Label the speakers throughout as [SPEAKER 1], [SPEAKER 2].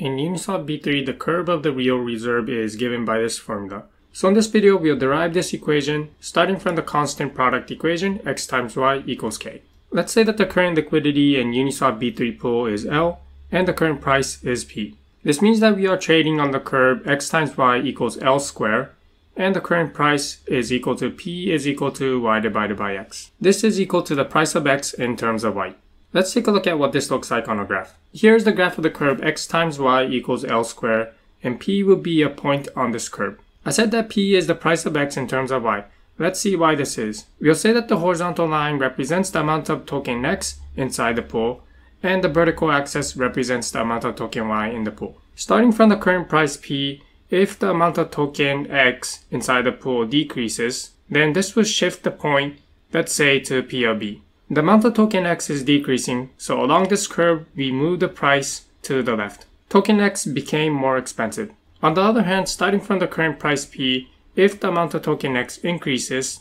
[SPEAKER 1] In Uniswap V3, the curve of the real reserve is given by this formula. So in this video, we'll derive this equation starting from the constant product equation x times y equals k. Let's say that the current liquidity in Uniswap V3 pool is L and the current price is P. This means that we are trading on the curve x times y equals L square and the current price is equal to P is equal to y divided by x. This is equal to the price of x in terms of y. Let's take a look at what this looks like on a graph. Here's the graph of the curve x times y equals L square and P will be a point on this curve. I said that P is the price of X in terms of Y. Let's see why this is. We'll say that the horizontal line represents the amount of token X inside the pool, and the vertical axis represents the amount of token Y in the pool. Starting from the current price P, if the amount of token X inside the pool decreases, then this will shift the point, let's say to P of B. The amount of token X is decreasing, so along this curve, we move the price to the left. Token X became more expensive. On the other hand, starting from the current price P, if the amount of token X increases,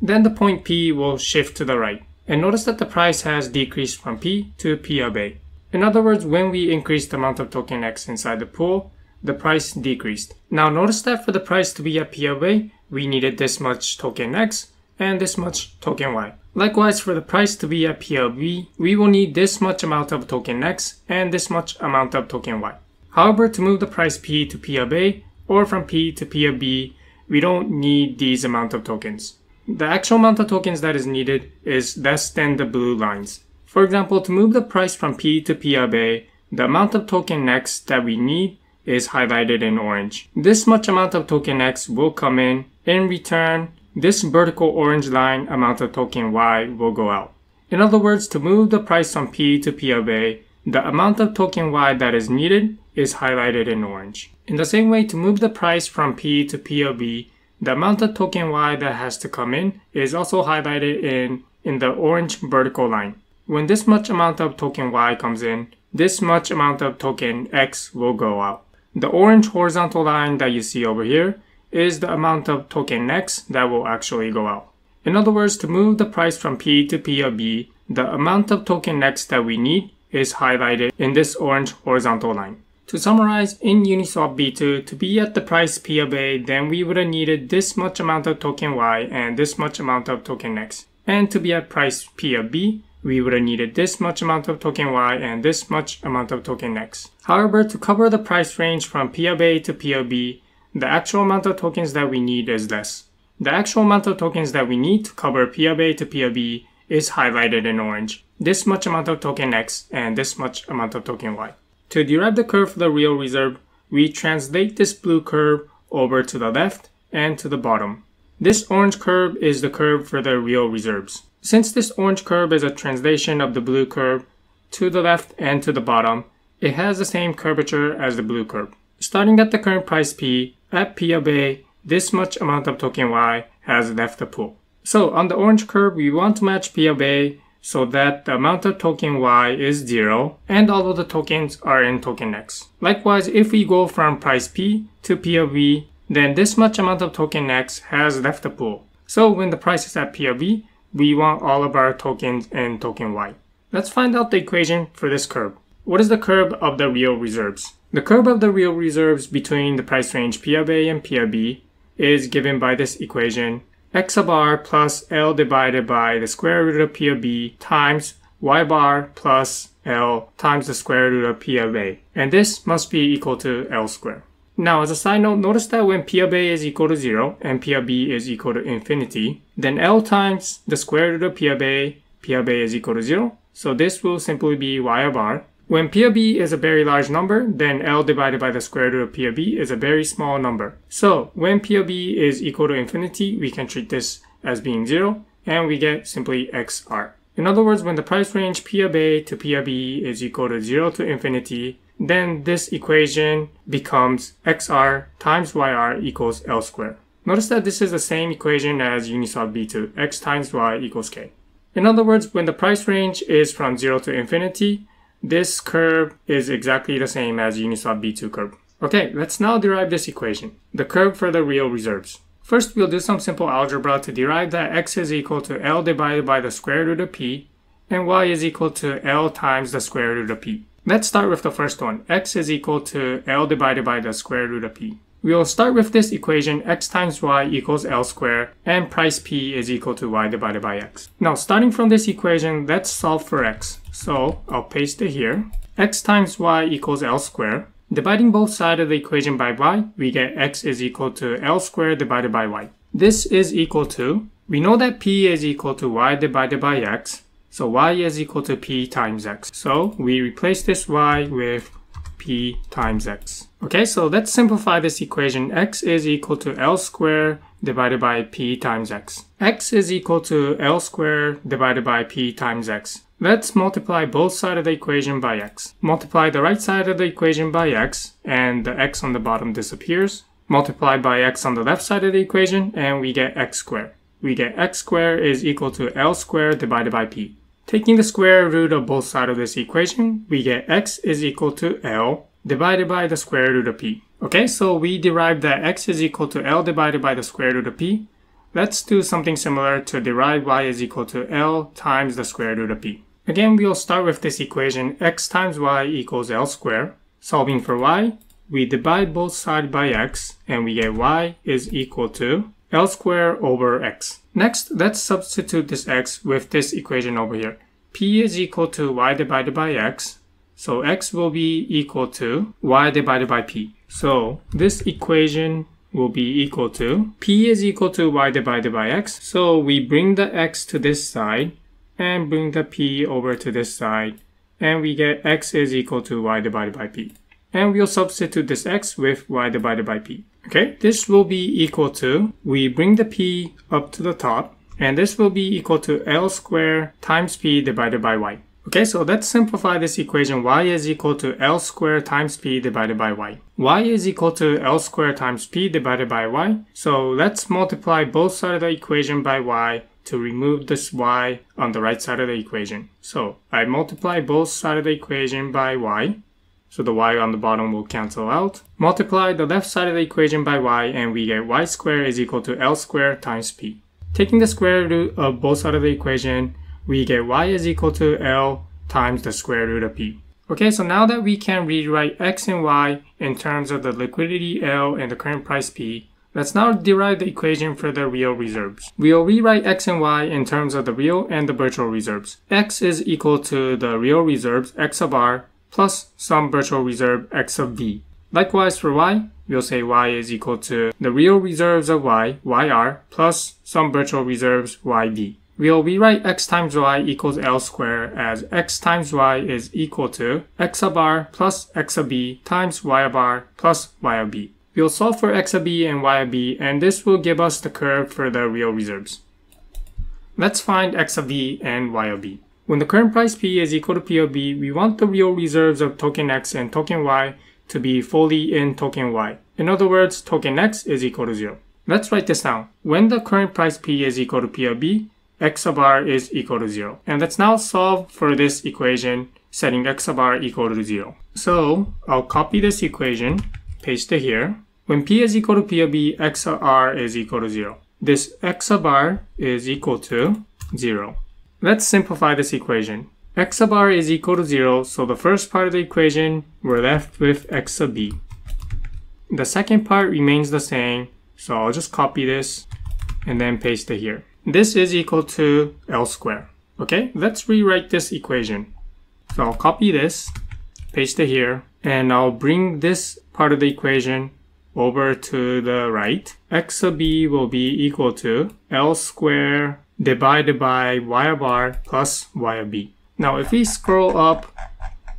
[SPEAKER 1] then the point P will shift to the right. And notice that the price has decreased from P to P of A. In other words, when we increase the amount of token X inside the pool, the price decreased. Now notice that for the price to be at P of A, we needed this much token X and this much token Y. Likewise, for the price to be at P of B, we will need this much amount of token X and this much amount of token Y. However, to move the price P to P of A or from P to P of B, we don't need these amount of tokens. The actual amount of tokens that is needed is less than the blue lines. For example, to move the price from P to P of A, the amount of token X that we need is highlighted in orange. This much amount of token X will come in. In return, this vertical orange line amount of token Y will go out. In other words, to move the price from P to P of A, the amount of token Y that is needed is highlighted in orange. In the same way, to move the price from P to P of B, the amount of token Y that has to come in is also highlighted in, in the orange vertical line. When this much amount of token Y comes in, this much amount of token X will go out. The orange horizontal line that you see over here is the amount of token X that will actually go out. In other words, to move the price from P to P of B, the amount of token X that we need is highlighted in this orange horizontal line. To summarize, in Uniswap V2, to be at the price P of A, then we would have needed this much amount of token Y and this much amount of token X. And to be at price P of B, we would have needed this much amount of token Y and this much amount of token X. However, to cover the price range from P of A to P of B, the actual amount of tokens that we need is less. The actual amount of tokens that we need to cover P to P is highlighted in orange. This much amount of token X and this much amount of token Y. To derive the curve for the real reserve, we translate this blue curve over to the left and to the bottom. This orange curve is the curve for the real reserves. Since this orange curve is a translation of the blue curve to the left and to the bottom, it has the same curvature as the blue curve. Starting at the current price P, at P this much amount of token Y has left the pool. So on the orange curve, we want to match P so that the amount of token Y is 0 and all of the tokens are in token X. Likewise, if we go from price P to P of V, then this much amount of token X has left the pool. So when the price is at P of V, we want all of our tokens in token Y. Let's find out the equation for this curve. What is the curve of the real reserves? The curve of the real reserves between the price range P of A and P of B is given by this equation x of r plus L divided by the square root of P of B times y bar plus L times the square root of P of A. And this must be equal to L squared. Now, as a side note, notice that when P of A is equal to 0 and P of B is equal to infinity, then L times the square root of P of A, P of A is equal to 0. So this will simply be y of r when P of B is a very large number, then L divided by the square root of P of B is a very small number. So when P of B is equal to infinity, we can treat this as being zero, and we get simply XR. In other words, when the price range P of A to P of B is equal to zero to infinity, then this equation becomes XR times YR equals L squared. Notice that this is the same equation as Uniswap V2, x times y equals k. In other words, when the price range is from 0 to infinity, this curve is exactly the same as Uniswap V2 curve. Okay, let's now derive this equation, the curve for the real reserves. First, we'll do some simple algebra to derive that x is equal to L divided by the square root of p, and y is equal to L times the square root of p. Let's start with the first one. x is equal to L divided by the square root of P. We will start with this equation x times y equals L squared and price P is equal to y divided by x. Now starting from this equation, let's solve for x. So I'll paste it here. x times y equals L squared. Dividing both sides of the equation by y, we get x is equal to L squared divided by y. This is equal to, we know that P is equal to y divided by x, so y is equal to P times x. So we replace this y with p times x. Okay, so let's simplify this equation. x is equal to L squared divided by p times x. x is equal to L squared divided by p times x. Let's multiply both sides of the equation by x. Multiply the right side of the equation by x, and the x on the bottom disappears. Multiply by x on the left side of the equation, and we get x squared. We get x squared is equal to L squared divided by p. Taking the square root of both sides of this equation, we get x is equal to L divided by the square root of p. Okay, so we derived that x is equal to L divided by the square root of p. Let's do something similar to derive y is equal to L times the square root of p. Again, we'll start with this equation x times y equals L squared. Solving for y, we divide both sides by x and we get y is equal to L squared over x. Next, let's substitute this x with this equation over here. p is equal to y divided by x. So x will be equal to y divided by p. So this equation will be equal to p is equal to y divided by x. So we bring the x to this side and bring the p over to this side and we get x is equal to y divided by p. And we'll substitute this x with y divided by p. Okay, this will be equal to, we bring the p up to the top, and this will be equal to L squared times p divided by y. Okay, so let's simplify this equation. y is equal to L squared times p divided by y. y is equal to L squared times p divided by y. So let's multiply both sides of the equation by y to remove this y on the right side of the equation. So I multiply both sides of the equation by y. So the y on the bottom will cancel out. Multiply the left side of the equation by y and we get y squared is equal to L squared times p. Taking the square root of both sides of the equation, we get y is equal to L times the square root of p. Okay, so now that we can rewrite x and y in terms of the liquidity L and the current price p, let's now derive the equation for the real reserves. We'll rewrite x and y in terms of the real and the virtual reserves. x is equal to the real reserves x of r plus some virtual reserve x of v. Likewise for y, we'll say y is equal to the real reserves of y, yr, plus some virtual reserves yv. We'll rewrite x times y equals L squared as x times y is equal to x of r plus x of b times y of r plus y of b. We'll solve for x of b and y of b and this will give us the curve for the real reserves. Let's find x of b and y of b. When the current price P is equal to P of B, we want the real reserves of token X and token Y to be fully in token Y. In other words, token X is equal to 0. Let's write this down. When the current price P is equal to P of B, X of R is equal to 0. And let's now solve for this equation setting X of R equal to 0. So I'll copy this equation, paste it here. When P is equal to P of B, X of R is equal to 0. This X of R is equal to 0. Let's simplify this equation. x sub r is equal to 0, so the first part of the equation, we're left with x sub b. The second part remains the same, so I'll just copy this and then paste it here. This is equal to L squared. Okay, let's rewrite this equation. So I'll copy this, paste it here, and I'll bring this part of the equation over to the right. x sub b will be equal to L squared divided by y of r plus y b. Now if we scroll up,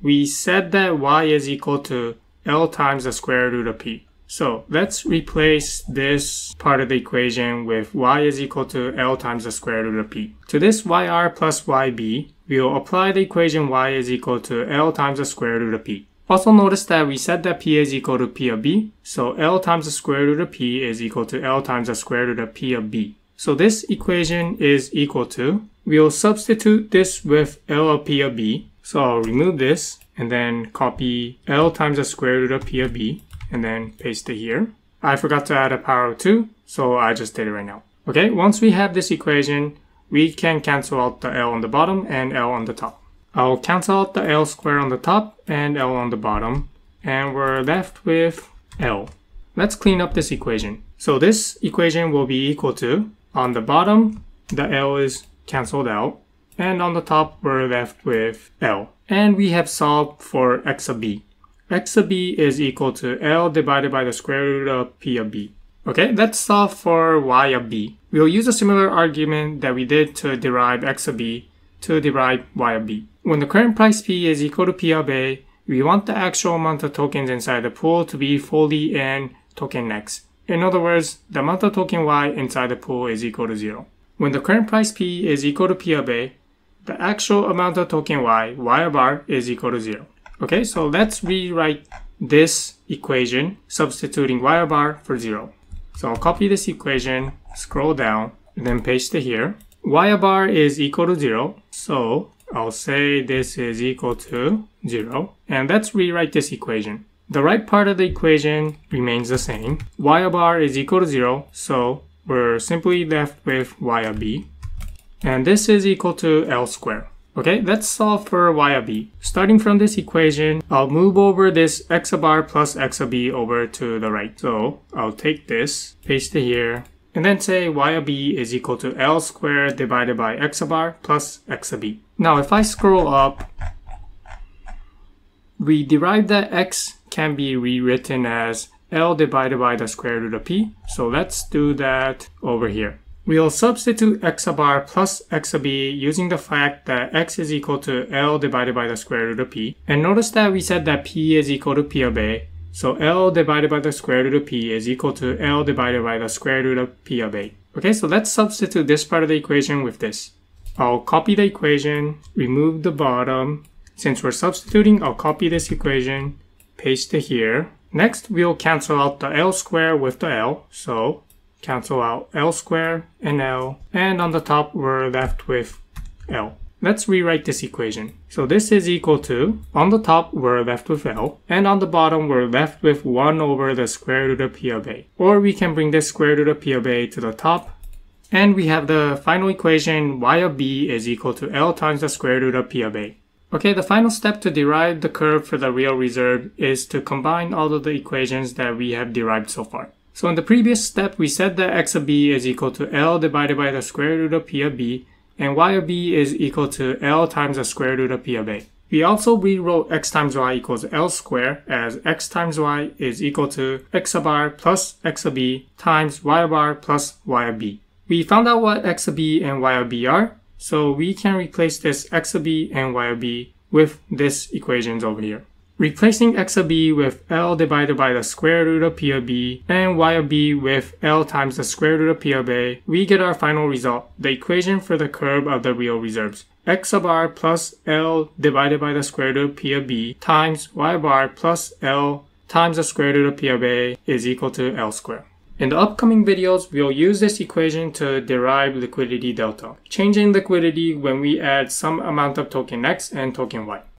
[SPEAKER 1] we said that y is equal to L times the square root of p. So let's replace this part of the equation with y is equal to L times the square root of p. To this yr plus yb, we will apply the equation y is equal to L times the square root of p. Also notice that we said that p is equal to p of b, so L times the square root of p is equal to L times the square root of p of b. So this equation is equal to, we'll substitute this with L of P of B. So I'll remove this and then copy L times the square root of P of B and then paste it here. I forgot to add a power of 2, so I just did it right now. Okay, once we have this equation, we can cancel out the L on the bottom and L on the top. I'll cancel out the L square on the top and L on the bottom, and we're left with L. Let's clean up this equation. So this equation will be equal to, on the bottom, the L is cancelled out, and on the top we're left with L. And we have solved for x of b. x of b is equal to L divided by the square root of p of b. Okay, let's solve for y of b. We'll use a similar argument that we did to derive x of b to derive y of b. When the current price p is equal to p of a, we want the actual amount of tokens inside the pool to be fully in token x. In other words, the amount of token y inside the pool is equal to 0. When the current price p is equal to p of a, the actual amount of token y, y of r, is equal to 0. Okay, so let's rewrite this equation substituting y of r for 0. So I'll copy this equation, scroll down, and then paste it here. y of r is equal to 0, so I'll say this is equal to 0. And let's rewrite this equation. The right part of the equation remains the same. y of r is equal to 0, so we're simply left with y of b. And this is equal to L squared. Okay, let's solve for y of b. Starting from this equation, I'll move over this x of r plus x of b over to the right. So I'll take this, paste it here, and then say y of b is equal to L squared divided by x of r plus x of b. Now if I scroll up, we derive that x can be rewritten as L divided by the square root of p. So let's do that over here. We'll substitute x of r plus x of b using the fact that x is equal to L divided by the square root of p. And notice that we said that p is equal to p of a. So L divided by the square root of p is equal to L divided by the square root of p of a. Okay, so let's substitute this part of the equation with this. I'll copy the equation, remove the bottom. Since we're substituting, I'll copy this equation, paste it here. Next, we'll cancel out the L square with the L. So cancel out L square and L, and on the top we're left with L. Let's rewrite this equation. So this is equal to, on the top we're left with L, and on the bottom we're left with 1 over the square root of P of A. Or we can bring this square root of P of A to the top, and we have the final equation y of b is equal to L times the square root of P of A. Okay, the final step to derive the curve for the real reserve is to combine all of the equations that we have derived so far. So in the previous step, we said that x of b is equal to L divided by the square root of p of b, and y of b is equal to L times the square root of p of a. We also rewrote x times y equals L squared as x times y is equal to x of r plus x of b times y of r plus y of b. We found out what x of b and y of b are, so we can replace this x of b and y of b with this equations over here. Replacing x of b with L divided by the square root of p of b and y of b with L times the square root of p of a, we get our final result, the equation for the curve of the real reserves. x of r plus L divided by the square root of p of b times y of r plus L times the square root of p of a is equal to L squared. In the upcoming videos, we'll use this equation to derive liquidity delta, changing liquidity when we add some amount of token X and token Y.